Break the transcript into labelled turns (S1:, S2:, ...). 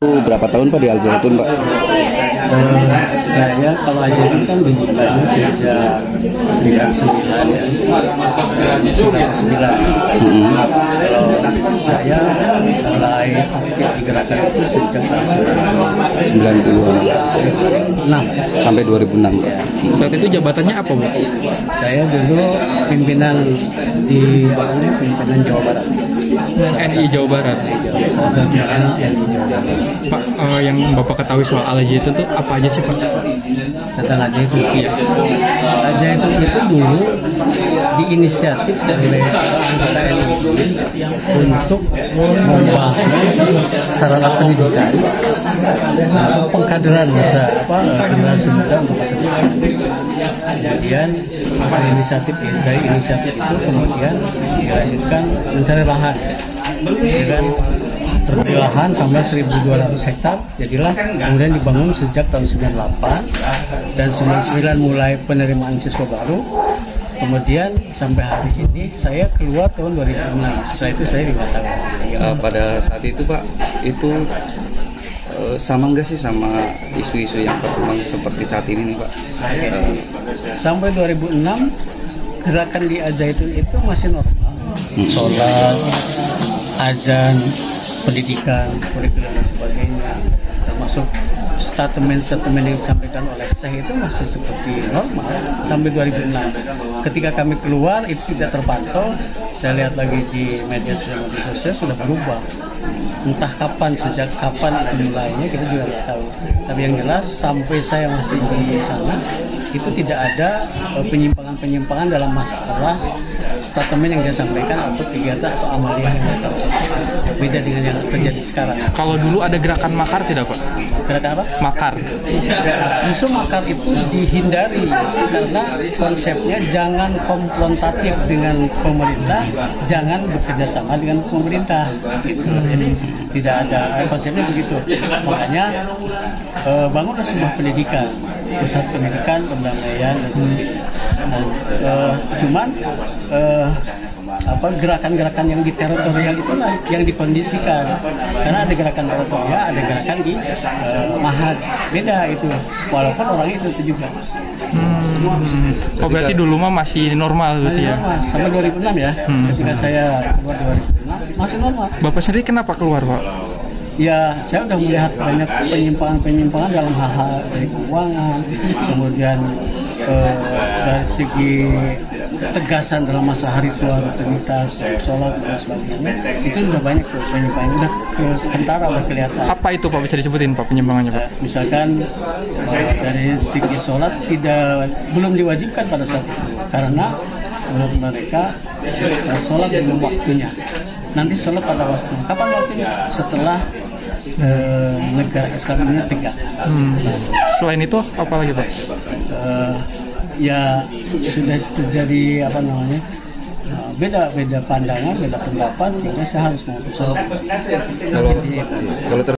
S1: Berapa tahun Pak di Al Zaitun Pak?
S2: Saya kalau aja kan dibukanya sejak 99 ya. 99 kalau saya mulai aktif di gerakan itu sejak tahun
S1: 90
S2: 96
S1: sampai 2006 Pak.
S3: Saat itu jabatannya apa, Bu?
S2: saya dulu pimpinan di apa namanya, pimpinan Jawa Barat
S3: NI Jawa Barat.
S2: salah satu pimpinan yang di Jawa Barat
S3: Pak, eh, yang Bapak ketahui soal Al Zaitun itu apa aja sih, Pak?
S2: kata aja itu iya aja itu itu dulu diinisiatif oleh anggota NI untuk membangun sarana pendidikan atau pengkaderan masa apa generasi muda untuk masa kemudian dari inisiatif dari inisiatif itu kemudian dilanjutkan mencari lahan. Dengan terbeli lahan sampai 1.200 hektar jadilah kemudian dibangun sejak tahun 98 dan 99 mulai penerimaan siswa baru kemudian sampai hari ini saya keluar tahun 2006 setelah itu saya dikatakan
S1: Eh, pada saat itu Pak, itu eh, sama nggak sih sama isu-isu yang berkembang seperti saat ini nih Pak?
S2: Sampai 2006 gerakan di Azaitun itu masih normal. Sholat azan pendidikan kurikulum dan sebagainya termasuk statement-statement yang disampaikan oleh Syekh itu masih seperti normal sampai 2006 ketika kami keluar itu tidak terpantau. Saya lihat lagi di media sosial media sosial sudah berubah. Entah kapan sejak kapan itu mulainya kita juga nggak tahu. Tapi yang jelas sampai saya masih di sana itu tidak ada eh, penyimpangan-penyimpangan dalam masalah statement yang dia sampaikan atau kegiatan atau amalia yang dia beda dengan yang terjadi sekarang
S3: Kalau dulu ada gerakan makar tidak, Pak?
S2: gerakan apa?
S3: Makar.
S2: Justru makar itu dihindari karena konsepnya jangan konfrontatif dengan pemerintah, jangan bekerja sama dengan pemerintah. Gitu. Jadi tidak ada eh, konsepnya begitu. Makanya eh, bangunlah sebuah pendidikan, pusat pendidikan, perdamaian dan sebagainya. Eh, cuman eh, apa gerakan-gerakan yang di teritorial itulah yang dikondisikan karena ada gerakan teritorial ada gerakan di eh, mahat beda itu walaupun orangnya itu, itu juga
S3: Hmm. Oh, berarti dulu mah masih normal berarti
S2: masih
S3: ya?
S2: normal sampai 2006 ya
S3: Hmm.
S2: ketika saya keluar 2006 masih normal
S3: Bapak sendiri kenapa keluar, Pak?
S2: ya saya udah melihat banyak penyimpangan-penyimpangan dalam hal-hal dari keuangan kemudian eh, dari segi tegasan dalam masa hari tua rutinitas sholat dan sebagainya itu udah banyak tuh penyimpangan udah ke kentara udah kelihatan
S3: Apa itu, Pak? Bisa disebutin, Pak, penyimpangannya, Pak?
S2: Eh, misalkan eh, dari segi sholat tidak belum diwajibkan pada saat itu karena menurut mereka eh, sholat belum waktunya nanti sholat pada waktunya kapan waktunya setelah negara Islam ini tegak
S3: Hmm. Selain itu, apa lagi, Pak?
S2: Ya sudah terjadi apa namanya eh, beda beda pandangan beda pendapat sehingga saya harus mengutus. Sholat
S1: kalau ter-